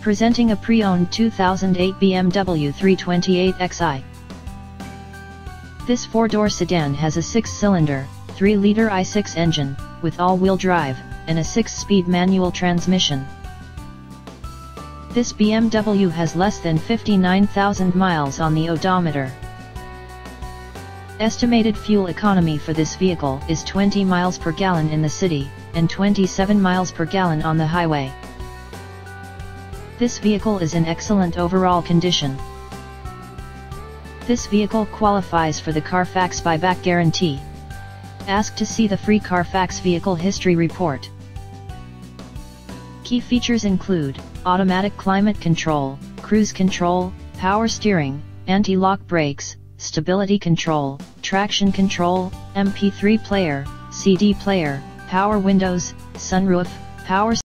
Presenting a pre-owned 2008 BMW 328xi. This four-door sedan has a six-cylinder, 3-liter i6 engine, with all-wheel drive, and a 6-speed manual transmission. This BMW has less than 59,000 miles on the odometer. Estimated fuel economy for this vehicle is 20 miles per gallon in the city, and 27 miles per gallon on the highway. This vehicle is in excellent overall condition. This vehicle qualifies for the Carfax buyback guarantee. Ask to see the free Carfax vehicle history report. Key features include, automatic climate control, cruise control, power steering, anti-lock brakes, stability control, traction control, MP3 player, CD player, power windows, sunroof, power